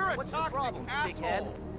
You're a What's toxic asshole.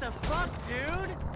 The fuck, dude?